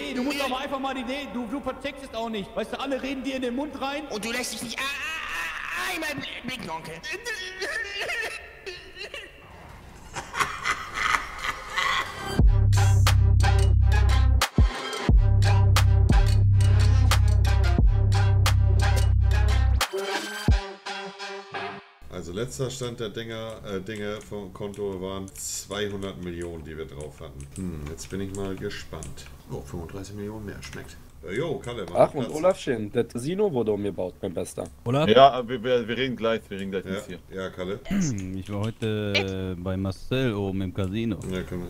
Nee, du musst aber einfach mal die Idee, du, du vercheckst es auch nicht. Weißt du, alle reden dir in den Mund rein. Und du lässt dich nicht ah, ah, ah, einmal blicken, Onkel. Also letzter Stand der Dinger, äh, Dinge vom Konto waren 200 Millionen, die wir drauf hatten. Hm, jetzt bin ich mal gespannt. Oh, 35 Millionen mehr, schmeckt. Jo, Kalle, Ach, und Platz. Olafchen, das Casino wurde umgebaut, mein Bester. Oder? Ja, wir, wir, wir reden gleich, wir reden gleich Ja, hier. ja, Kalle. Ich war heute äh, bei Marcel oben im Casino. Ja, kann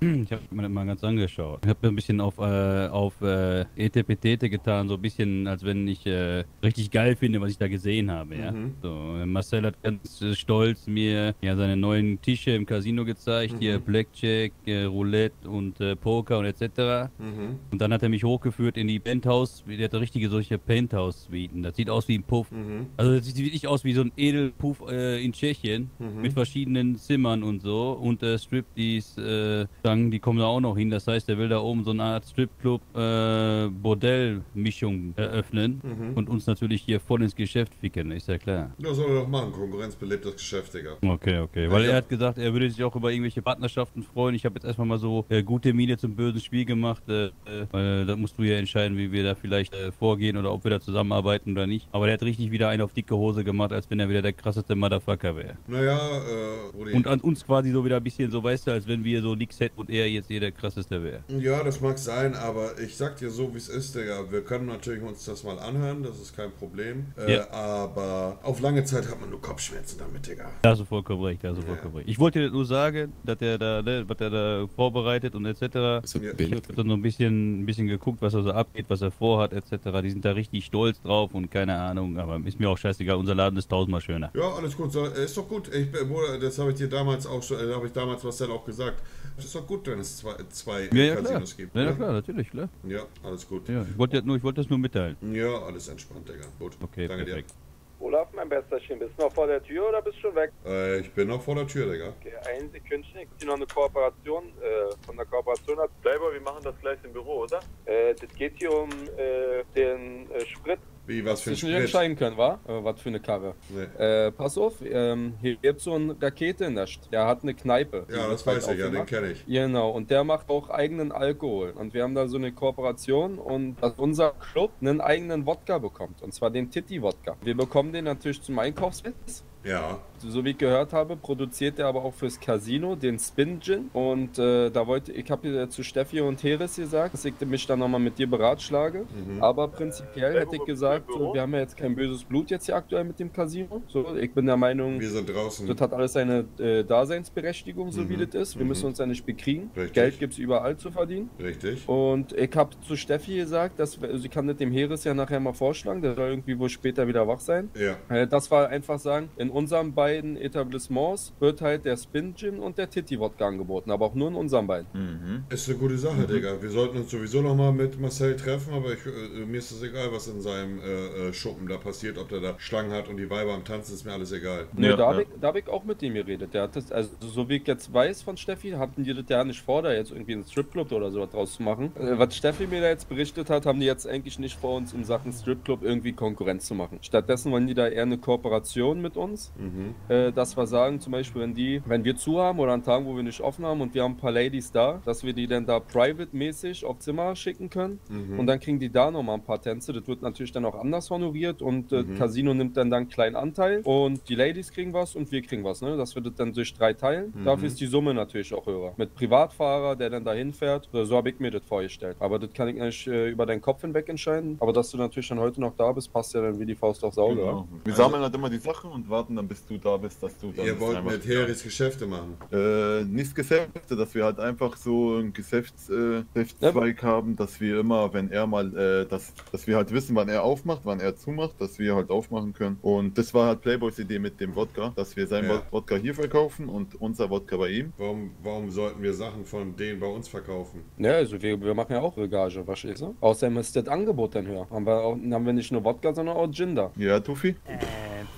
man, Ich habe mir das mal ganz angeschaut. Ich habe mir ein bisschen auf, äh, auf äh, Etepetete getan, so ein bisschen, als wenn ich äh, richtig geil finde, was ich da gesehen habe. Ja? Mhm. So, Marcel hat ganz äh, stolz mir ja seine neuen Tische im Casino gezeigt, Mhm. hier Blackjack, äh, Roulette und äh, Poker und etc. mhm. Und dann hat er mich hochgeführt in die Penthouse, der hatte richtige solche Penthouse-Suiten. Das sieht aus wie ein Puff. Mhm. Also das sieht wirklich aus wie so ein Edelpuff äh, in Tschechien Mhm. mit verschiedenen Zimmern und so. Und äh, Striptease-Stangen, die kommen da auch noch hin. Das heißt, er will da oben so eine Art Stripclub-Bordell-Mischung eröffnen Mhm. und uns natürlich hier voll ins Geschäft ficken, ist ja klar. Das soll er doch machen, konkurrenzbelebtes Geschäft, Digga. Okay, okay. Weil Ja. er hat gesagt, er würde sich auch über irgendwelche Partnerschaften freuen. Ich habe jetzt erstmal mal so äh, gute Miene zum bösen Spiel gemacht. Äh, äh, weil da musst du ja entscheiden, wie wir da vielleicht äh, vorgehen oder ob wir da zusammenarbeiten oder nicht. Aber der hat richtig wieder einen auf dicke Hose gemacht, als wenn er wieder der krasseste Motherfucker wäre. Naja, äh, Rudi. Und an uns quasi so wieder ein bisschen so, weißt du, als wenn wir so nix hätten und er jetzt hier der krasseste wäre. Ja, das mag sein, aber ich sag dir so, wie es ist, Digga. Wir können natürlich uns das mal anhören, das ist kein Problem. Äh, Ja. Aber auf lange Zeit hat man nur Kopfschmerzen damit, Digga. Da hast du vollkommen recht, da hast du Ja. vollkommen recht. Ich wollte dir nur sagen, dass er da, ne, was er da vorbereitet und etc. Ja. Ich habe dann so ein bisschen, ein bisschen geguckt, was er so abgeht, was er vorhat, etc. Die sind da richtig stolz drauf und keine Ahnung, aber ist mir auch scheißegal, unser Laden ist tausendmal schöner. Ja, alles gut. Äh, ist doch gut. Ich, Bruder, das habe ich dir damals auch schon, äh, habe ich damals Marcel auch gesagt. Es ist doch gut, wenn es zwei, zwei Ja, ja, klar. Casinos gibt. Ja, ja, ne? klar, natürlich, klar. Ja, alles gut. Ja, ich wollte nur, ich wollte das nur mitteilen. Ja, alles entspannt, Digga. Gut. Okay, Danke perfekt. Olaf, mein Besterchen, bist du noch vor der Tür oder bist du schon weg? Äh, ich bin noch vor der Tür, Digga. Okay, ein Sekündchen, ich zieh noch eine Kooperation, äh, von der Kooperation hat. Playboy, wir machen das gleich im Büro, oder? Äh, das geht hier um äh, den äh, Sprit, Wie, was für ein Sprit? entscheiden können, wa? Äh, was für eine Karre. Nee. Äh, pass auf, ähm, hier gibt so ein Rakete in der Stadt. Der hat eine Kneipe. Ja, das weiß ich, ja, den kenne ich. Genau, und der macht auch eigenen Alkohol. Und wir haben da so eine Kooperation und dass unser Club einen eigenen Wodka bekommt. Und zwar den Titi-Wodka. Wir bekommen den natürlich zum Einkaufspreis. Ja. So wie ich gehört habe, produziert er aber auch fürs Casino den Spin Gin. Und äh, da wollte ich habe zu Steffi und Heres gesagt, dass ich mich dann nochmal mit dir beratschlage. Mhm. Aber prinzipiell hätte ich gesagt, so, wir haben ja jetzt kein böses Blut jetzt hier aktuell mit dem Casino. So, ich bin der Meinung, Wir sind draußen. das hat alles seine äh, Daseinsberechtigung, so wie Mhm. das ist. Wir Mhm. müssen uns ja nicht bekriegen. Richtig. Geld gibt es überall zu verdienen. Richtig. Und ich habe zu Steffi gesagt, dass sie kann das dem Heres ja nachher mal vorschlagen, der soll irgendwie wohl später wieder wach sein. Ja. Äh, Das war einfach sagen, in unseren beiden Etablissements wird halt der Spin Gin und der Titi Wodka angeboten, aber auch nur in unseren beiden. Mhm. Ist eine gute Sache, Digga. Wir sollten uns sowieso nochmal mit Marcel treffen, aber ich, äh, mir ist es egal, was in seinem äh, äh, Schuppen da passiert. Ob der da Schlangen hat und die Weiber am Tanzen, ist mir alles egal. Nö, Ja, da ja. habe ich, da hab ich auch mit dem geredet. Der hat das, also so wie ich jetzt weiß von Steffi, hatten die das ja nicht vor, da jetzt irgendwie einen Stripclub oder sowas draus zu machen. Äh, was Steffi mir da jetzt berichtet hat, haben die jetzt eigentlich nicht vor uns in Sachen Stripclub irgendwie Konkurrenz zu machen. Stattdessen wollen die da eher eine Kooperation mit uns, Mhm. Äh, dass wir sagen, zum Beispiel, wenn die, wenn wir zu haben oder an Tagen, wo wir nicht offen haben und wir haben ein paar Ladies da, dass wir die dann da private-mäßig auf Zimmer schicken können Mhm. und dann kriegen die da nochmal ein paar Tänze. Das wird natürlich dann auch anders honoriert und äh, Mhm. Casino nimmt dann dann einen kleinen Anteil und die Ladies kriegen was und wir kriegen was, ne? Das wird das dann durch drei teilen. Mhm. Dafür ist die Summe natürlich auch höher. Mit Privatfahrer, der dann dahin fährt, so, so habe ich mir das vorgestellt. Aber das kann ich nicht äh, über deinen Kopf hinweg entscheiden. Aber dass du natürlich dann heute noch da bist, passt ja dann wie die Faust aufs Auge. Genau. Wir Also- sammeln halt immer die Sachen und warten dann, bis du da bist, dass du dann. Ihr wollt mit Heris Geschäfte machen. Äh, nicht Geschäfte, dass wir halt einfach so einen Geschäfts, äh, Geschäftszweig haben, dass wir immer, wenn er mal, äh, dass, dass wir halt wissen, wann er aufmacht, wann er zumacht, dass wir halt aufmachen können. Und das war halt Playboys Idee mit dem Wodka, dass wir seinen Ja. Wodka hier verkaufen und unser Wodka bei ihm. Warum, warum sollten wir Sachen von denen bei uns verkaufen? Ja, also wir, wir machen ja auch Regage, verstehst du? Außerdem ist das Angebot dann höher. Haben wir, auch, haben wir nicht nur Wodka, sondern auch Gin da. Ja, Tufi? Äh,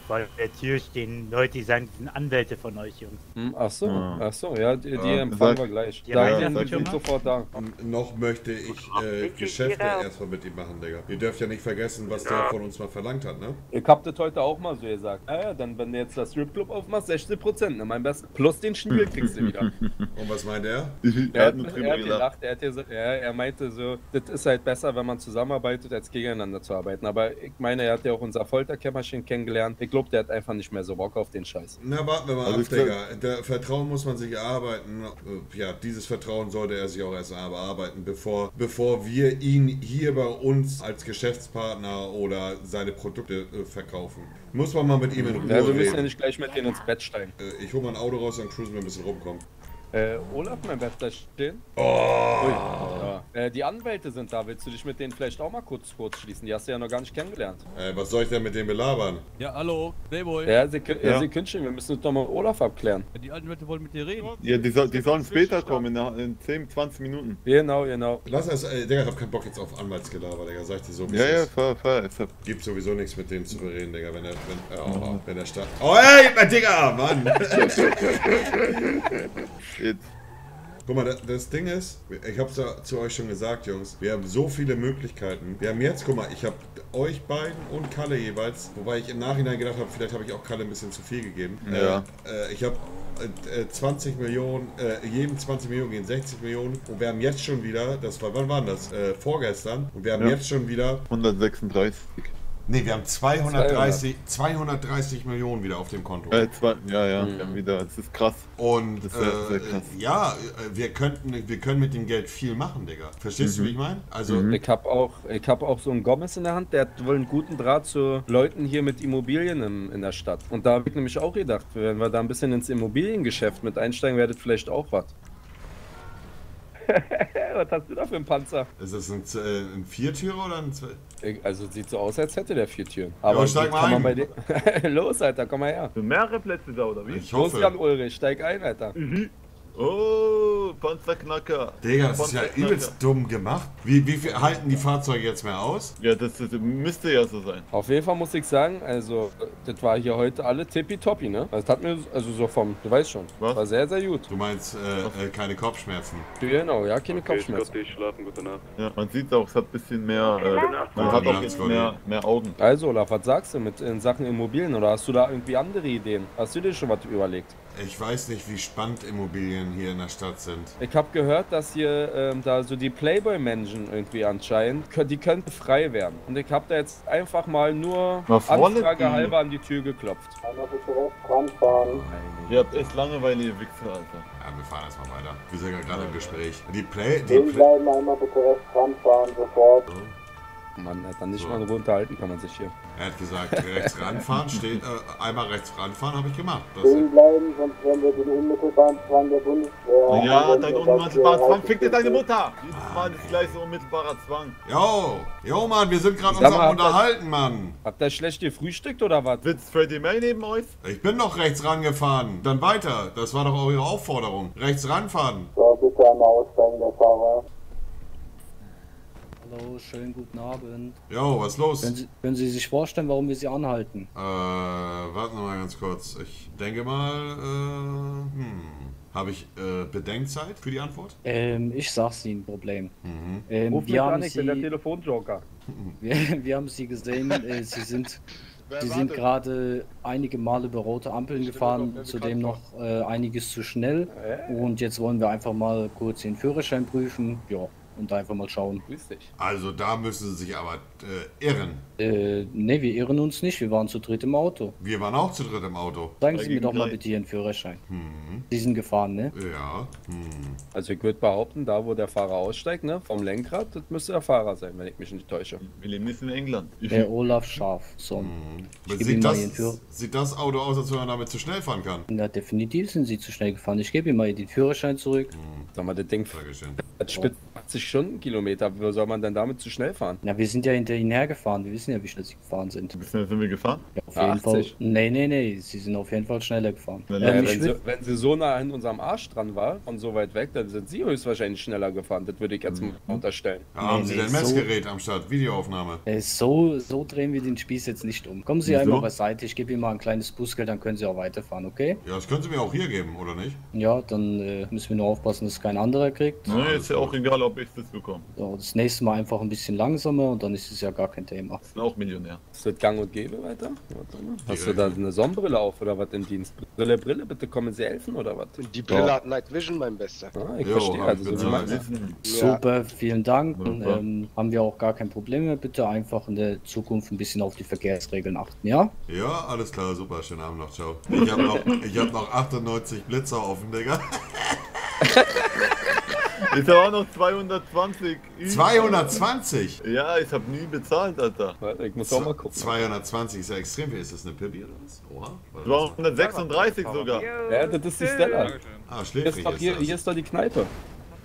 vor der Tür stehen Leute, die sagen, die sind Anwälte von euch, Jungs. Hm, ach so, Ja. ach so, ja, die, die Ja, empfangen sag- wir gleich. Ja, Sagen ja, mal. sofort da. Noch möchte ich äh, Geschäfte erstmal mit ihm machen, Digga. Ihr dürft ja nicht vergessen, was der von uns mal verlangt hat, ne? Ich hab das heute auch mal so gesagt. Ja, ja, dann, wenn du jetzt das Stripclub aufmachst, 60%, ne, mein Best. Plus den Schniebel kriegst du wieder. Und was meint er? Er Er hat er hat gelacht, er, hat gesagt, ja, er meinte so, das ist halt besser, wenn man zusammenarbeitet, als gegeneinander zu arbeiten. Aber ich meine, er hat ja auch unser Folterkämmerchen kennengelernt. Ich glaube, der hat einfach nicht mehr so Bock auf den Scheiß. Na, warten wir mal Also ab, Digga. Der Vertrauen muss man sich erarbeiten. Äh, Ja, dieses Vertrauen sollte er sich auch erst erarbeiten, bevor, bevor wir ihn hier bei uns als Geschäftspartner oder seine Produkte äh, verkaufen. Muss man mal mit ihm in Ruhe Ja, wir müssen ja nicht gleich mit denen ins Bett steigen. Äh, Ich hole mal ein Auto raus, dann cruisen wir ein bisschen rumkommen. Äh, Olaf, mein Best, da stehen. Oh, Ui. Äh, die Anwälte sind da. Willst du dich mit denen vielleicht auch mal kurz, kurz schließen? Die hast du ja noch gar nicht kennengelernt. äh, was soll ich denn mit dem belabern? Ja, hallo, Playboy. Ja, sie, ja. Ja. sie Kündchen, wir müssen das doch mal mit Olaf abklären. Die alten Leute wollen mit dir reden. Ja, die, soll, die sollen später kommen, in, in 10, 20 Minuten. Genau, genau. Lass es, äh, Digga, ich hab keinen Bock jetzt auf Anwaltsgelaber, Digga. Sag ich dir so, wie Ja, es ja, ist. fair, fair. Ja Gibt sowieso nichts mit denen zu bereden, Digga, wenn er, wenn, äh, oh, wenn er stark. Oh, ey, mein Digga, Mann! jetzt. Guck mal, das, das Ding ist, ich hab's ja zu euch schon gesagt, Jungs, wir haben so viele Möglichkeiten. Wir haben jetzt, guck mal, ich habe euch beiden und Kalle jeweils, wobei ich im Nachhinein gedacht habe, vielleicht habe ich auch Kalle ein bisschen zu viel gegeben. Ja. Äh, äh, ich habe äh, 20 Millionen, äh, jedem 20 Millionen gehen 60 Millionen und wir haben jetzt schon wieder, das war, wann war das? Äh, vorgestern. Und wir haben Ja. jetzt schon wieder, 136. nee, wir haben 230, 230 Millionen wieder auf dem Konto. Äh, zwei, ja, ja, wir haben wieder. Das ist krass. Und Das ist sehr, sehr äh, krass. ja, äh, wir könnten, wir können mit dem Geld viel machen, Digga. Verstehst Mhm. du, wie ich meine? Also, Ich hab auch, ich hab auch so einen Gomez in der Hand, der hat wohl einen guten Draht zu Leuten hier mit Immobilien im, in der Stadt. Und da habe ich nämlich auch gedacht, wenn wir da ein bisschen ins Immobiliengeschäft mit einsteigen, werdet vielleicht auch was. was hast du da für einen Panzer? ist das ein, äh, ein Viertürer oder ein Zwei? Also sieht so aus, als hätte der vier Türen. Ja, Aber steig die mal kann man ein. bei dir. Los, Alter, komm mal her. Sind mehrere Plätze da, oder wie? Ich Los, Jan hoffe. Ulrich, steig ein, Alter. Oh, Panzerknacker. Digga, das ist ja übelst dumm gemacht. Wie, wie viel halten die Fahrzeuge jetzt mehr aus? Ja, das, das müsste ja so sein. Auf jeden Fall muss ich sagen, also, das war hier heute alle tippitoppi, ne? Das hat mir, also so vom, du weißt schon, Was? war sehr, sehr gut. Du meinst äh, äh, keine Kopfschmerzen. Genau, ja, keine Kopfschmerzen. Ja, man sieht auch, es hat ein bisschen mehr. Äh, man hat auch jetzt mehr, mehr Augen. Also, Olaf, was sagst du mit in Sachen Immobilien oder hast du da irgendwie andere Ideen? Hast du dir schon was überlegt? Ich weiß nicht, wie spannend Immobilien hier in der Stadt sind. Ich habe gehört, dass hier ähm, da so die Playboy-Menschen irgendwie anscheinend, die könnten frei werden. Und ich habe da jetzt einfach mal nur Anfrage halber an die Tür geklopft. Ihr habt echt Langeweile, ihr Wichser, Alter. Ja, wir fahren erstmal weiter. Wir sind ja gerade im Gespräch. Die Play... Die Play bleiben, einmal bitte rechts ranfahren, sofort. Mann, Alter, nicht So. mal Ruhe unterhalten kann man sich hier. er hat gesagt, rechts ranfahren, steht, äh, einmal rechts ranfahren, habe ich gemacht. Das, Stehen bleiben, sonst werden wir den unmittelbaren Zwang der Bundeswehr. Ja, anwenden, dein das unmittelbarer Zwang. Fick dir deine. Mutter! Jedes Mal ist gleich so unmittelbarer Zwang. jo, jo, Mann, wir sind gerade uns am Unterhalten, Mann. Habt ihr schlecht gefrühstückt oder was? Sitzt Freddie May neben euch? Ich bin doch rechts rangefahren. Dann weiter. Das war doch auch Ihre Aufforderung. Rechts ranfahren. So, bitte einmal aussteigen, der Fahrer. Hallo, schönen guten Abend. Jo, was los? Können Sie, können Sie sich vorstellen, warum wir Sie anhalten? Äh, warten wir mal ganz kurz. Ich denke mal, äh, hm. Habe ich äh, Bedenkzeit für die Antwort? Ähm, ich sag's Ihnen, Problem. Mhm. Ähm, Ruf mich wir, an, haben ich bin der Sie, Telefonjoker. wir, wir haben Sie gesehen, äh, Sie sind, Sie sind gerade einige Male über rote Ampeln gefahren, zudem noch äh, einiges zu schnell. Und jetzt wollen wir einfach mal kurz den Führerschein prüfen. Ja, und einfach mal schauen. Grüß dich. Also da müssen Sie sich aber äh, irren. Äh, ne, wir irren uns nicht, wir waren zu dritt im Auto. Wir waren auch zu dritt im Auto. Sagen Sie mir doch mal bitte Ihren Führerschein. Hm. Sie sind gefahren, ne? Ja. Hm. Also ich würde behaupten, da wo der Fahrer aussteigt, ne, vom Lenkrad, das müsste der Fahrer sein, wenn ich mich nicht täusche. Wir leben nicht in England. Der Olaf Scharf. So. Hm. Sieht, das, sieht das Auto aus, als wenn man damit zu schnell fahren kann? Na, definitiv sind Sie zu schnell gefahren. Ich gebe ihm mal den Führerschein zurück. Hm. Sag mal, das Ding Dankeschön. das spitzt 80 Stundenkilometer. Wo soll man denn damit zu schnell fahren? Na, wir sind ja hinter ihnen hergefahren. Wir wissen ja, wie schnell sie gefahren sind. Wissen wir, sind wir gefahren? Ja, auf jeden 80. Fall. Nee, nee, nee. Sie sind auf jeden Fall schneller gefahren. Ähm, Ja, ich wenn, sie, wenn sie so nah an unserem Arsch dran war und so weit weg, dann sind sie höchstwahrscheinlich schneller gefahren. Das würde ich jetzt mal unterstellen. Ja, haben Sie nee, denn so- Messgerät am Start? Videoaufnahme. äh, so, so drehen wir den Spieß jetzt nicht um. Kommen Sie Wieso? einmal beiseite. Ich gebe Ihnen mal ein kleines Bußgeld, dann können Sie auch weiterfahren, okay? Ja, das können Sie mir auch hier geben, oder nicht? Ja, dann äh, müssen wir nur aufpassen, dass kein anderer kriegt. Ne, ist ja auch egal, ob ich das bekomme. So, das nächste Mal einfach ein bisschen langsamer und dann ist es ja gar kein Thema. Ich bin auch Millionär. Ist das gang und gäbe weiter? Warte mal. Hast du da eine Sonnenbrille auf oder was im Dienst? Brille, Brille, bitte kommen Sie helfen oder was? Die Brille hat Night Vision, mein Bester. Ah, ich Jo, verstehe. Also, so Super, vielen Dank. Ähm, haben wir auch gar kein Problem mehr. Bitte einfach in der Zukunft ein bisschen auf die Verkehrsregeln achten, ja? Ja, alles klar, super. Schönen Abend noch, ciao. Ich habe noch, ich hab noch 98 Blitzer offen, Digga. Ist aber auch noch 220. 220? Ja, ich habe nie bezahlt, Alter. Warte, ich muss auch mal gucken. 220 ist ja extrem viel. Ist das eine Pippi oder was? Oha. 236 sogar. Ja, das ist die Stella. Ah, Hier ist, schläfrig doch, hier, ist das. hier ist doch die Kneipe.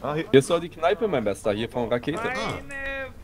Ah, hier. Hier ist doch die Kneipe, mein Bester, hier von Rakete. Ah,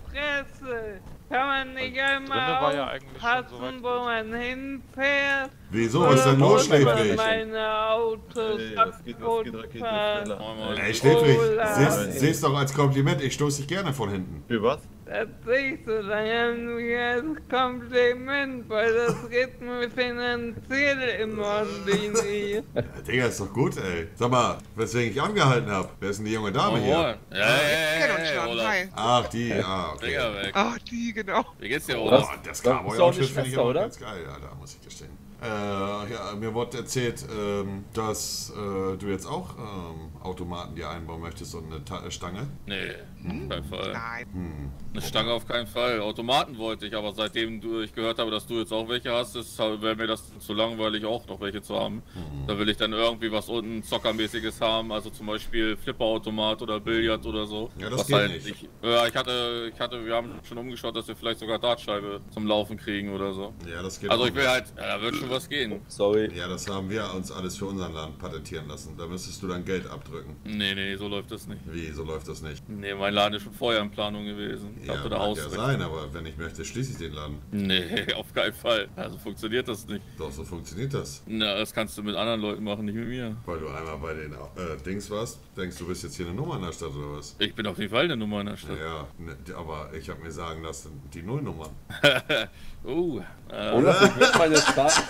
Fresse! Kann man nicht einmal ja aufpassen, wo man hinfährt? wieso? Was ist denn los, schläfrig? meine Autos Ey, was geht, schneller. Ey, schläfrig. Seh's, seh's doch als Kompliment. Ich stoß dich gerne von hinten. Für was? Das siehst du dann ja als Kompliment, weil das geht mir finanziell immer ordentlich. Ja, Digga, ist doch gut, ey. Sag mal, weswegen ich angehalten hab. Wer ist denn die junge Dame hier? Ja, ja, ja, ja, ja, hi. Ach, die. Ah, okay. Weg. Ah, die, genau. Wie geht's dir, Oh, Olaf? das Das ist auch Cowboy-Outfit finde ich aber oder? ganz geil, Alter, muss ich gestehen. Äh, ja, mir wurde erzählt, ähm, dass äh, du jetzt auch ähm, Automaten dir einbauen möchtest und eine Ta Stange. Nee, auf keinen Fall. Nein. Hm. Eine Stange auf keinen Fall. Automaten wollte ich, aber seitdem du, ich gehört habe, dass du jetzt auch welche hast, wäre mir das zu langweilig, auch noch welche zu haben. Mhm. Da will ich dann irgendwie was unten Zockermäßiges haben, also zum Beispiel Flipperautomat oder Billard oder so. Ja, das was geht halt nicht. ja, ich hatte, ich hatte, wir haben schon umgeschaut, dass wir vielleicht sogar Dartscheibe zum Laufen kriegen oder so. Ja, das geht Also ich will nicht. halt, ja, da wird schon was gehen. Sorry. Ja, das haben wir uns alles für unseren Laden patentieren lassen. Da müsstest du dann Geld abdrücken. Nee, nee, so läuft das nicht. Wie, so läuft das nicht? Nee, mein Laden ist schon vorher in Planung gewesen. Ich Ja, da mag ja sein, aber wenn ich möchte, schließe ich den Laden. Nee, auf keinen Fall. Also funktioniert das nicht. Doch, so funktioniert das. Na, das kannst du mit anderen Leuten machen, nicht mit mir. Weil du einmal bei den äh, Dings warst, denkst du bist jetzt hier eine Nummer in der Stadt oder was? Ich bin auf jeden Fall eine Nummer in der Stadt. Ja, ne, aber ich habe mir sagen lassen, die Nullnummer. uh, äh, Olaf, ich würde meine Zahl.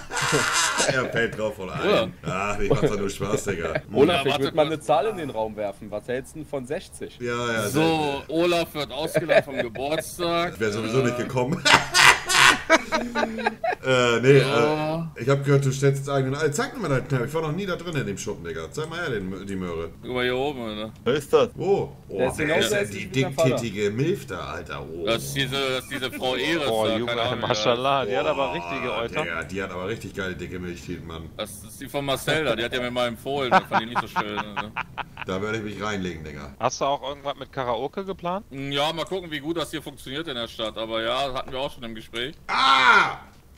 Er fällt drauf voll Oder? ein. Ach, ich mach doch nur Spaß, Digga. Olaf, ich würde mal eine Zahl in den Raum werfen. Was hältst du denn von 60? Ja, ja, so, Olaf wird ausgeladen vom Geburtstag. Ich wäre sowieso nicht gekommen. Äh, nee, äh, ich habe gehört, du stellst jetzt eigenen. Äh, zeig mir mal deinen Knall. Ich war noch nie da drin in dem Schuppen, Digga. Zeig mal her den, die Möhre. Guck mal hier oben, Alter. Wer ist das? Oh, oh Der ist denn hässlich die dicktätige Milf da, Alter? Oh. Das ist diese, das ist diese Frau Eres da, Junge, Ahnung. die Maschallah, die hat aber richtige Euter. Digga, die hat aber richtig geile dicke Milchtüten, Mann. Das ist die von Marcel da, die hat ja mir mal empfohlen, das fand ich nicht so schön. Also. Da werde ich mich reinlegen, Digga. Hast du auch irgendwas mit Karaoke geplant? Ja, mal gucken, wie gut das hier funktioniert in der Stadt. Aber ja, das hatten wir auch schon im Gespräch. Ah!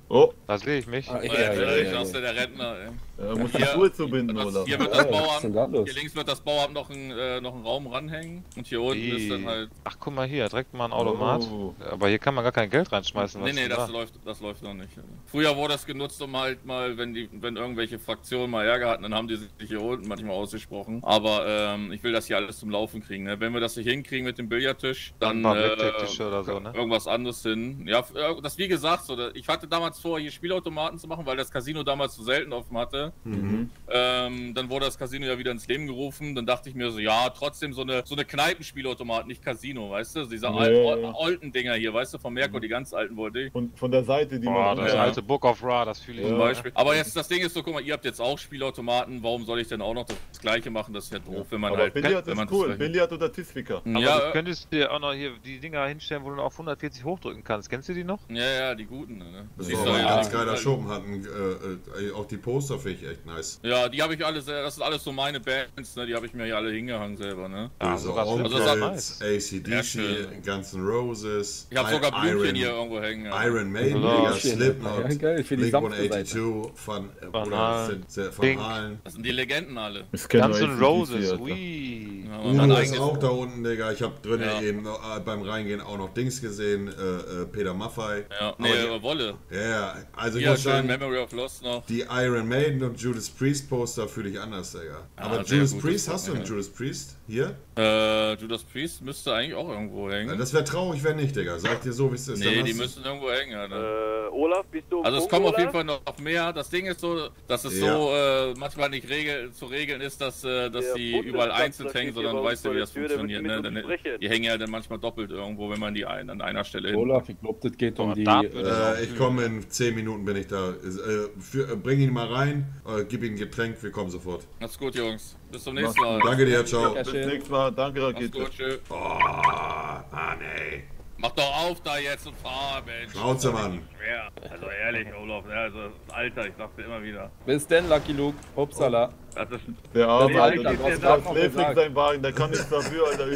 Oh, Da sehe ich mich. Ah, Ja, ja, ja, ich ja, dachte, ja. der Rentner, ey. Er muss die Hier- Schuhe zubinden, Das, oder? hier wird das da Bauamt, hier links wird das Bauamt noch einen, äh, noch einen Raum ranhängen und hier unten ist dann halt. Ach, guck mal hier, direkt mal ein Automat. Oh. Aber hier kann man gar kein Geld reinschmeißen. Was Nee, nee, das da? läuft, das läuft noch nicht. Früher wurde das genutzt, um halt mal, wenn die, wenn irgendwelche Fraktionen mal Ärger hatten, dann haben die sich hier unten manchmal ausgesprochen. Aber ähm, ich will das hier alles zum Laufen kriegen. Ne? Wenn wir das nicht hinkriegen mit dem Billardtisch, dann paar äh, so, ne? irgendwas anderes hin. Ja, äh, das wie gesagt, so, da- ich hatte damals vor, hier Spielautomaten zu machen, weil das Casino damals zu selten offen hatte. Mhm. Ähm, dann wurde das Casino ja wieder ins Leben gerufen. Dann dachte ich mir so, ja, trotzdem so eine, so eine Kneipenspielautomat, nicht Casino, weißt du? Diese Ja, al ja, al ja. alten Dinger hier, weißt du, von Merkur, die ganz alten wollte ich. Von, von der Seite, die Boah, man das Ja. alte Book of Ra, das fühle ich. Zum. Beispiel. Aber jetzt das Ding ist so, guck mal, ihr habt jetzt auch Spielautomaten, warum soll ich denn auch noch das gleiche machen? Das ist ja doof, wenn man Aber halt. Billard wenn man ist cool. das- Billard oder Tisvika. Aber Ja, du könntest dir auch noch hier die Dinger hinstellen, wo du noch auf 140 hochdrücken kannst. Kennst du die noch? ja, ja, die guten. Ne? Das Siehst war ein ja, ganz geiler. Schuppen, hatten äh, äh, auch die Poster finde ich echt nice. Ja, die habe ich alle, sehr- das sind alles so meine Bands, ne? Die habe ich mir hier alle hingehangen selber, ne? Also sogar Onkels, Also das- Sehr ACDC. Guns N' Roses. Ich habe sogar Blümchen Iron- hier irgendwo hängen. ja. Iron Maiden, Ja, Digga, schön. Slipknot, Ja, geil, die Blink sanfte 182, von, äh, Van Halen. Das sind die Legenden alle. Guns N' Roses, ui. Ja, Uno mein ist auch da unten, Digga. Ich habe drinnen Ja. eben äh, beim Reingehen auch noch Dings gesehen, äh, äh, Peter Maffei. Ja, nee, Aber äh, Wolle. die, ja, ja, also ich Ja, muss schön, sagen, Memory of Lost noch. die Iron Maiden und Judas Priest Poster fühle ich anders, Digga. Aber sehr Judas gut, Priest, hast du einen Judas Priest? Hier? Äh, Judas Priest müsste eigentlich auch irgendwo Ja, hängen. das wäre traurig, wenn nicht, Digga. Sag dir so, wie es ist. Nee, die müssen irgendwo hängen, ja. Ne? Äh, Olaf, bist du Also es kommen auf jeden Fall noch mehr. Das Ding ist so, dass es Ja. so äh, manchmal nicht regel zu regeln ist, dass, äh, dass Der die überall einzeln hängen, sondern du weißt ja, wie das Tür, funktioniert. Ne? Dann, die hängen ja dann manchmal doppelt irgendwo, wenn man die ein, an einer Stelle hin. Olaf, ich glaube, das geht um Aber die. da- Äh, ich komme in 10 Minuten, bin ich da. Äh, für, äh, bring ihn mal rein, äh, gib ihm ein Getränk, wir kommen sofort. Macht's gut, Jungs. Bis zum nächsten Mal. Danke dir, ciao. Bis nächstes Mal. Danke, Macht's Rakete. gut, tschö. Oh, Mann, ey. Mach doch auf da jetzt und fahr, Mensch. Schnauze, Mann. Schwer. Also ehrlich, Olaf, ne? also Alter, ich sag's dir immer wieder. Bis denn, Lucky Luke. Hupsala. Das ist Der Arme, Ja, Alter, Alter, der schläfrig sagen? sein Wagen, der kann nichts dafür, Alter.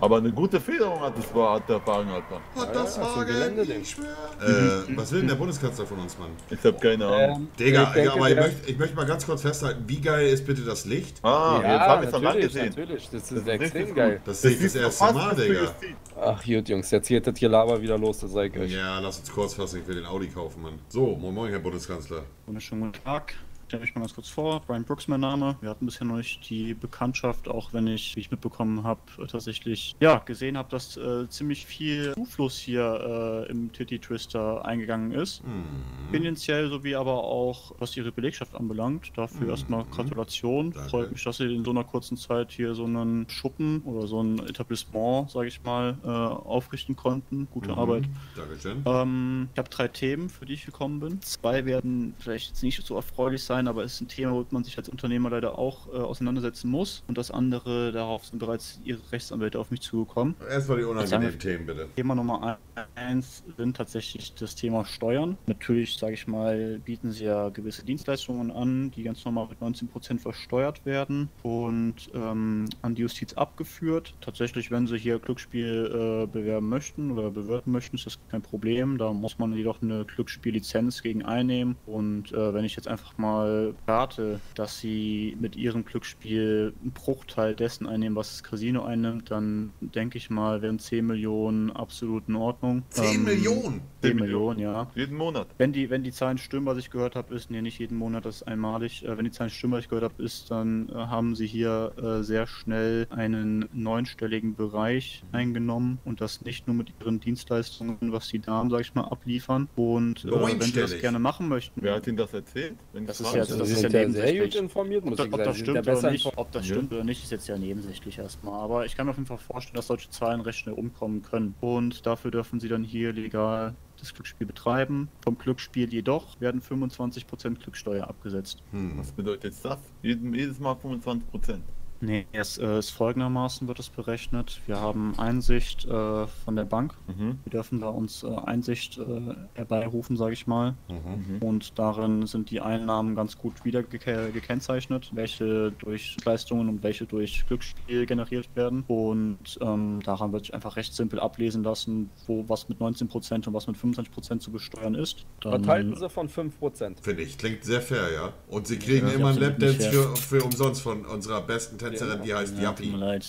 Aber eine gute Federung hat, das war, hat der Wagen, Alter. Hat das Ja, Wagen, ich schwör. Äh, was will denn der Bundeskanzler von uns, Mann? Ich hab keine Ahnung. Ähm, Digga, ich denke, ja, aber ich möchte, ich möchte mal ganz kurz festhalten, wie geil ist bitte das Licht? Ah, ja, jetzt hab ich's noch natürlich, angesehen. natürlich. Das ist, extrem geil. Das sehe ich das erste Mal, Digga. Ach, gut, Jungs, jetzt geht das hier Laber wieder los, das zeige ich euch. Ja, lass uns kurz fassen, ich will den Audi kaufen, Mann. So, moin moin, Herr Bundeskanzler. Wunderschönen guten Tag. Stelle mich mal ganz kurz vor. Brian Brooks mein Name. Wir hatten bisher noch nicht die Bekanntschaft, auch wenn ich, wie ich mitbekommen habe, tatsächlich ja gesehen habe, dass äh, ziemlich viel Zufluss hier äh, im Titty Twister eingegangen ist. Hm. Finanziell sowie aber auch, was ihre Belegschaft anbelangt. Dafür Mhm. erstmal Gratulation. Danke. Freut mich, dass sie in so einer kurzen Zeit hier so einen Schuppen oder so ein Etablissement, sage ich mal, äh, aufrichten konnten. Gute Mhm. Arbeit. Dankeschön. Ähm, ich habe drei Themen, für die ich gekommen bin. Zwei werden vielleicht jetzt nicht so erfreulich sein, aber es ist ein Thema, womit man sich als Unternehmer leider auch äh, auseinandersetzen muss. Und das andere, darauf sind bereits Ihre Rechtsanwälte auf mich zugekommen. Erstmal die unangenehmen Themen, bitte. Thema Nummer eins sind tatsächlich das Thema Steuern. Natürlich, sage ich mal, bieten sie ja gewisse Dienstleistungen an, die ganz normal mit 19% versteuert werden und ähm, an die Justiz abgeführt. Tatsächlich, wenn sie hier Glücksspiel äh, bewerben möchten oder bewerten möchten, ist das kein Problem. Da muss man jedoch eine Glücksspiellizenz gegen einnehmen. Und äh, wenn ich jetzt einfach mal rate, dass sie mit ihrem Glücksspiel einen Bruchteil dessen einnehmen, was das Casino einnimmt, dann denke ich mal, wären 10 Millionen absolut in Ordnung. 10 Millionen? 10 Millionen, ja. Jeden Monat. Wenn die, wenn die Zahlen stimmen, was ich gehört habe, ist, nee, nicht jeden Monat, das ist einmalig. Äh, wenn die Zahlen stimmen, was ich gehört habe, ist, dann äh, haben sie hier äh, sehr schnell einen neunstelligen Bereich eingenommen und das nicht nur mit ihren Dienstleistungen, was die Damen, sag ich mal, abliefern. Und äh, wenn sie das gerne machen möchten. Wer hat Ihnen das erzählt? Wenn Das ist jetzt, darf? das Sie ist ja sehr nebensächlich. gut informiert, muss ob, ich ob das stimmt oder nicht, ob das Ja. stimmt oder nicht, ist jetzt ja nebensächlich erstmal. Aber ich kann mir auf jeden Fall vorstellen, dass solche Zahlen recht schnell umkommen können. Und dafür dürfen sie dann hier legal das Glücksspiel betreiben. Vom Glücksspiel jedoch werden 25% Glückssteuer abgesetzt. Hm. Was bedeutet jetzt das? Jedes Mal 25 Prozent. Nee, es äh, ist folgendermaßen wird es berechnet. Wir haben Einsicht äh, von der Bank. Mhm. Wir dürfen da uns äh, Einsicht äh, herbeirufen, sage ich mal. Mhm. Und darin sind die Einnahmen ganz gut wieder geke gekennzeichnet, welche durch Leistungen und welche durch Glücksspiel generiert werden. Und ähm, daran wird sich einfach recht simpel ablesen lassen, wo was mit 19% und was mit 25% zu besteuern ist. Was halten Sie von 5%? Finde ich, klingt sehr fair, ja. Und sie kriegen Ja, immer einen Lapdance für, für umsonst von unserer besten Tänzerin, die heißt Ja, tut Yappi. mir leid.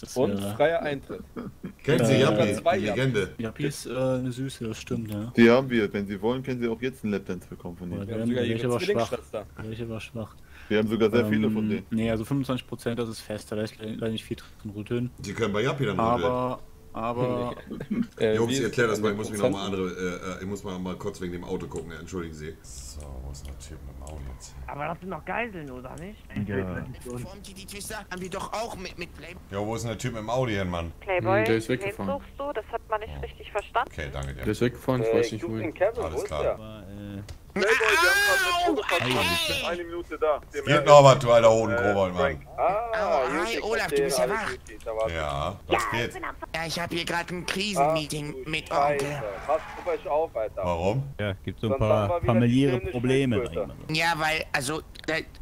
Das Und wäre- freier Eintritt. Kennt sie Yappi? zwei Die. Legende. Yappi ist äh, eine Süße, das stimmt, ja. Die haben wir. Wenn Sie wollen, können Sie auch jetzt einen Lapdance bekommen von Ja, ihnen. Wir haben der- sogar welche war schwach. Welche war schwach. Wir haben sogar sehr viele von Ähm, denen. Nee, also 25%, das ist fest, da lässt leider nicht viel drin rütteln. Sie können bei Yappi dann handeln. Aber, aber, Äh, Jungs, wie ich ist- erkläre das mal, ich muss mich noch Prozent- mal andere, äh, äh, ich muss mal, mal kurz wegen dem Auto gucken, entschuldigen Sie. So, wo ist der Typ mit dem Auto jetzt? Aber das sind doch Geiseln, oder nicht? Twister haben wir doch auch mit, mit Play. Ja, wo ist denn der Typ mit dem Audi hin, Mann? Playboy, der ist weggefahren. suchst du? Das hat man nicht richtig verstanden. Okay, danke dir. Der ist weggefahren, ich Äh, weiß ich nicht suche wohin. den Kevin, Alles wo äh, Eine Minute da. Geht noch was, du alter Hodenkobold, Mann. Oh, hi Olaf, du bist ja wach. Ja, was geht? Ja, ich habe hier gerade ein Krisenmeeting mit Onkel. Passt auf euch auf, Alter. Warum? Ja, gibt so ein paar familiäre Probleme. Ja, weil, also,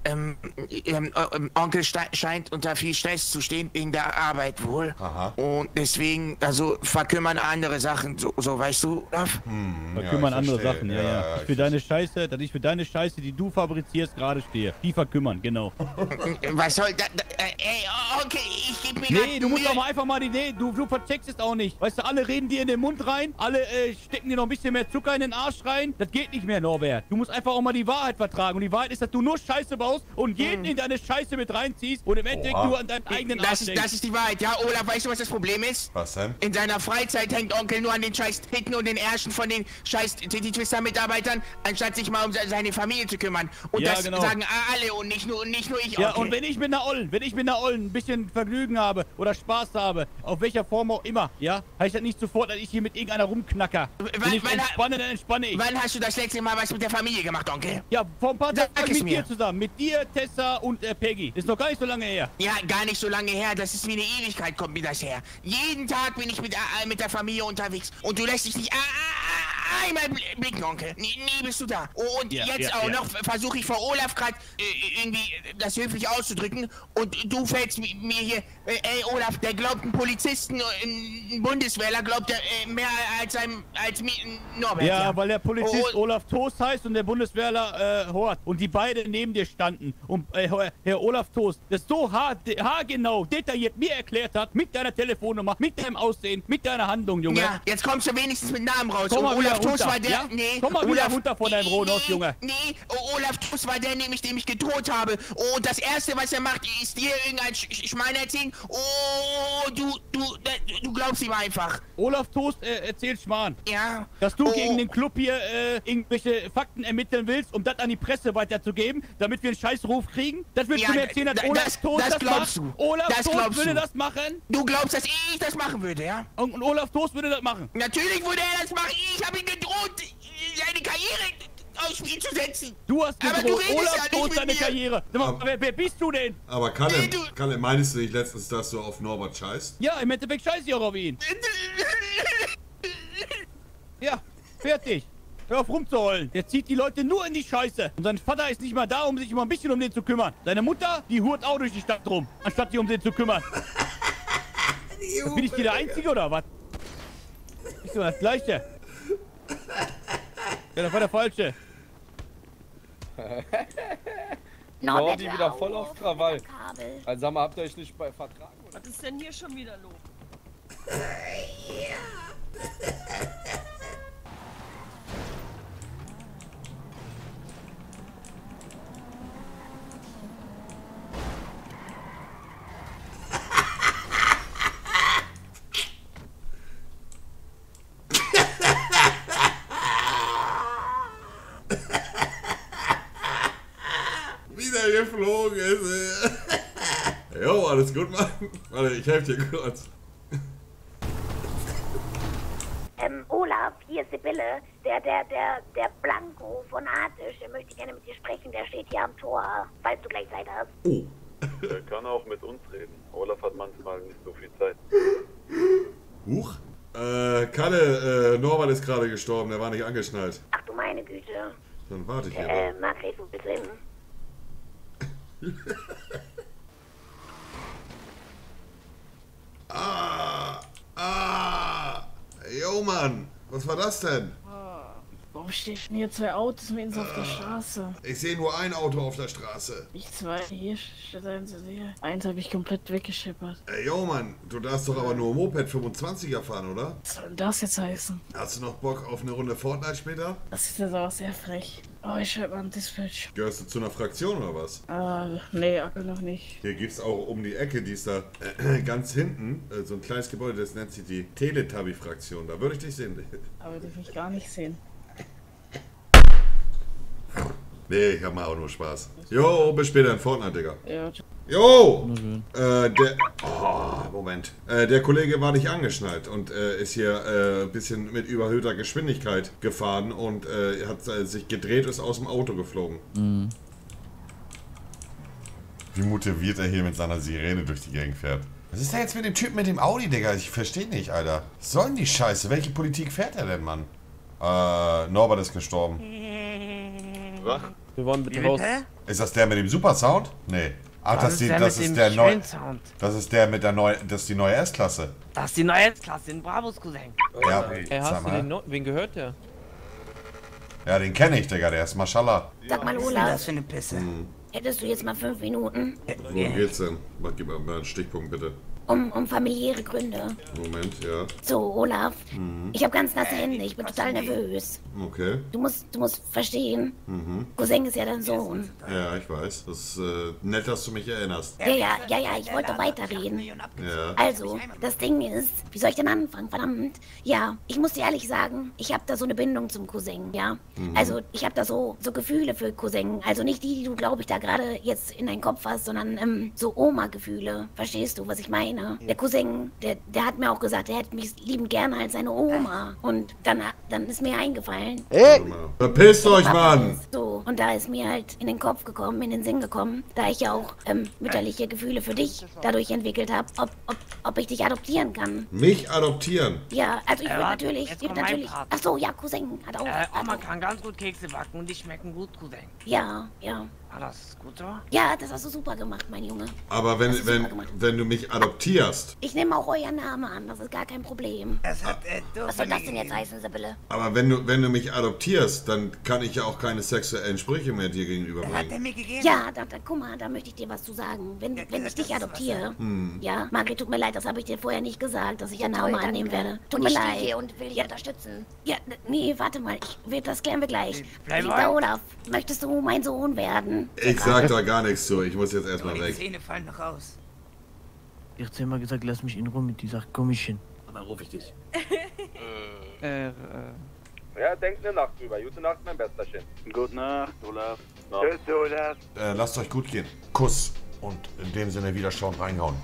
ähm, ähm, ähm, Onkel scheint unter viel Stress zu stehen, wegen der Arbeit wohl. Aha. Und deswegen, also, verkümmern andere Sachen, so, so weißt du, Olaf? Hm, Da ja, andere verstehe. Sachen, ja, ja. Ich für deine Scheiße, dass ich für deine Scheiße, die du fabrizierst, gerade stehe. Die verkümmern, genau. Was soll da, da äh, ey, Onkel, ich geb mir Nee, du musst doch mal einfach mal die Idee, du, du vercheckst es auch nicht. Weißt du, alle reden dir in den Mund rein, alle äh, stecken dir noch ein bisschen mehr Zucker in den Arsch rein. Das geht nicht mehr, Norbert. Du musst einfach auch mal die Wahrheit vertragen. Und die Wahrheit ist, dass du nur Scheiße baust und jeden in deine Scheiße mit reinziehst und im Endeffekt nur an deinen eigenen Arsch Das, ist- denkst. das ist die Wahrheit, ja, Olaf, weißt du, was das Problem ist? Was denn? In seiner Freizeit hängt Onkel nur an den scheiß Titten und den Ärschen von den scheiß Titty Twister Mitarbeitern, anstatt sich mal um se- seine Familie zu kümmern. Und Ja, das genau. sagen alle und nicht nur, nicht nur ich, Ja, Onkel. und wenn ich mit einer Ollen, wenn ich mit einer Ollen ein bisschen Vergnügen habe oder Spaß habe, auf welcher Form auch immer, ja, heißt das nicht sofort, dass ich hier mit irgendeiner rumknacker. Wenn ich wann- entspanne, dann entspanne ich. Wann hast du das letzte Mal was mit der Familie gemacht, Onkel? Ja, vor ein paar Tagen mit mir. dir zusammen. Mit dir, Tessa und äh, Peggy. Ist noch gar nicht so lange her. Ja, gar nicht so lange her. Das ist wie eine Ewigkeit, kommt mir das her. Jeden Tag bin ich mit, äh, mit der Familie unterwegs. Und du lässt dich nicht äh, äh, einmal bl- blicken, Onkel. Nie, nie bist du da. Und Ja, jetzt ja, auch ja. noch versuche ich vor Olaf gerade äh, irgendwie das höflich auszudrücken. Und du fällst mi- mir hier, äh, ey Olaf, der glaubt einen Polizisten, äh, einen Bundeswehrler, glaubt er äh, mehr als einem, als Norbert. Ja, weil der Polizist Oh, Olaf Toast heißt und der Bundeswehrler äh, Hort. Und die beide neben dir standen. Und äh, Herr- Olaf Toast das so haargenau, detailliert mir erklärt hat, mit deiner Telefonnummer, mit deinem Aussehen, mit deiner Handlung, Junge. Ja, jetzt kommst du wenigstens mit Namen raus. Komm mal wieder Olaf runter, war der. ja? Nee, Komm mal wieder Olaf, runter von deinem Ronos, Junge. Nee, O- Olaf Tuss war der, nämlich dem ich gedroht habe. Und das erste, was er macht, ist dir irgendein Sch erzählen. Oh, du, du, du, glaubst ihm einfach. Olaf Toast äh, erzählt Schmarrn. Ja. Dass du Oh. gegen den Club hier äh, irgendwelche Fakten ermitteln willst, um das an die Presse weiterzugeben, damit wir einen Scheißruf kriegen? Das willst Ja, du mir erzählen, dass da- Olaf das- Toast das das, glaubst macht? du. Olaf Das Toast würde du. das machen? Du glaubst, dass ich das machen würde, ja? Und, und Olaf Toast würde das machen? Natürlich würde er das machen. Ich habe ihn gedroht, seine Karriere aufs Spiel zu setzen. Du hast Aber gedroht, du redest Olaf ja mit seine mir. Karriere. Aber- wer, wer bist du denn? Aber Kalle, Nee, du- Kalle, meinst du nicht letztens, dass du auf Norbert scheißt? Ja, im Endeffekt scheiße ich auch auf ihn. Ja, fertig. Hör auf rumzuheulen. Der zieht die Leute nur in die Scheiße. Und sein Vater ist nicht mal da, um sich mal ein bisschen um den zu kümmern. Seine Mutter, die hurt auch durch die Stadt rum, anstatt sich um den zu kümmern. Bin ich hier der Einzige oder was? Ist doch das Gleiche. Ja, das war der Falsche. Nordi wieder voll auf Krawall. Also sag mal, habt ihr euch nicht bei vertragen? Was ist denn hier schon wieder los? Geflogen ist. Jo, alles gut, Mann. Warte, ich helfe dir kurz. Ähm, Olaf, hier ist Sibylle. Der, der, der, der Blanco von Artisch, der möchte gerne mit dir sprechen. Der steht hier am Tor, falls du gleich Zeit hast. Er kann auch mit uns reden. Olaf hat manchmal nicht so viel Zeit. Huch. Äh, Kalle, äh, Norbert ist gerade gestorben, der war nicht angeschnallt. Ach du meine Güte. Dann warte ich hier. Äh, Margret, wo bist du hin? Ah, ah. Jo, Mann. Was war das denn? Warum stehen hier zwei Autos mitten auf der Straße? Ich sehe nur ein Auto auf der Straße. Ich zwei, hier steht eins hier. Eins habe ich komplett weggeschippert. Ey, jo, Mann. Du darfst doch aber nur Moped 25er fahren, oder? Was soll denn das jetzt heißen? Hast du noch Bock auf eine Runde Fortnite später? Das ist jetzt aber sehr frech. Oh, ich schreibe mal ein Dispatch. Gehörst du zu einer Fraktion oder was? Ah, nee, aktuell noch nicht. Hier gibt's auch um die Ecke, die ist da äh, ganz hinten, äh, so ein kleines Gebäude, das nennt sich die Teletubby-Fraktion. Da würde ich dich sehen. Aber darf ich gar nicht sehen. Nee, ich hab mal auch nur Spaß. Jo, bis später in Fortnite, Digga. Ja, Jo! Äh, der. Oh, Moment. Äh, der Kollege war nicht angeschnallt und äh, ist hier äh, ein bisschen mit überhöhter Geschwindigkeit gefahren und äh, hat äh, sich gedreht, ist aus dem Auto geflogen. Mhm. Wie motiviert er hier mit seiner Sirene durch die Gegend fährt. Was ist denn jetzt mit dem Typ mit dem Audi, Digga? Ich verstehe nicht, Alter. Was soll denn die Scheiße? Welche Politik fährt er denn, Mann? Äh, Norbert ist gestorben. Was? Wir wollen bitte raus. Ist das der mit dem Supersound? Nee. Ach, Das das, ist die, der das mit ist dem der neue. Das ist der mit der neuen. Das ist die neue S-Klasse. Das ist die neue Klasse in Bravos Cousin. Ja, Ey, sag hast du den Neu Wen gehört der? Ja, den kenne ich, Digga. Der ist Mashallah. Sag mal, Was ist das für eine Pisse? hättest du jetzt mal fünf Minuten, Worum geht's denn? Gib mir mal einen Stichpunkt, bitte. Um, um familiäre Gründe? Moment, ja. So, Olaf, Mhm. ich habe ganz nasse Hände, ich bin total nervös. Okay. Du musst, du musst verstehen, Mhm. Cousin ist ja dein Sohn. Ja, ich weiß. Das ist äh, nett, dass du mich erinnerst. Ja, ja, ja, ja, ich wollte weiterreden. Ja. Also, das Ding ist, wie soll ich denn anfangen? Verdammt. Ja, ich muss dir ehrlich sagen, ich habe da so eine Bindung zum Cousin, ja. Mhm. Also, ich habe da so, so Gefühle für Cousin. Also nicht die, die du, glaube ich, da gerade jetzt in deinen Kopf hast, sondern ähm, so Oma-Gefühle. Verstehst du, was ich meine? Der Cousin, der, der hat mir auch gesagt, er hätte mich liebend gerne als seine Oma. Und dann, dann ist mir eingefallen. Hey! Verpisst euch, Mann! So, und da ist mir halt in den Kopf gekommen, in den Sinn gekommen, da ich ja auch ähm, mütterliche Gefühle für dich dadurch entwickelt habe, ob, ob, ob ich dich adoptieren kann. Mich adoptieren. Ja, also ich Äh, würde warte, natürlich, jetzt ich kommt würd mein natürlich. Part. Ach so, ja, Cousin hat auch. Äh, hat Oma auch kann ganz gut Kekse backen und die schmecken gut, Cousin. ja, ja. War das gut so? Ja, das hast du super gemacht, mein Junge. Aber wenn, wenn, wenn du mich adoptierst, Ich nehme auch euren Namen an, das ist gar kein Problem. Es hat, äh, Was soll das denn jetzt heißen, Sibylle? aber wenn du, wenn du mich adoptierst, dann kann ich ja auch keine sexuellen Sprüche mehr dir gegenüber bringen. mir gegeben? Ja, da, da, guck mal, da möchte ich dir was zu sagen. Wenn, wenn ich dich adoptiere, Hm. ja, Margret, tut mir leid, das habe ich dir vorher nicht gesagt, dass ich einen Namen annehmen werde. Tut Und mir ich stehe leid. hier und will dich unterstützen. Ja, nee, warte mal, ich, das klären wir gleich. Lieber Olaf, möchtest du mein Sohn werden? Ich sag da gar nichts zu. Ich muss jetzt erstmal Die weg. Zähne fallen noch raus. Ich hab zehnmal gesagt, lass mich in Ruhe mit dieser Komischchen. Dann rufe ich dich. Äh, äh. Ja, denk eine Nacht drüber. Gute Nacht, mein Besterchen. Gute Nacht, Olaf. Tschüss, Olaf. Äh, lasst euch gut gehen. Kuss. Und in dem Sinne wieder schauen, reinhauen.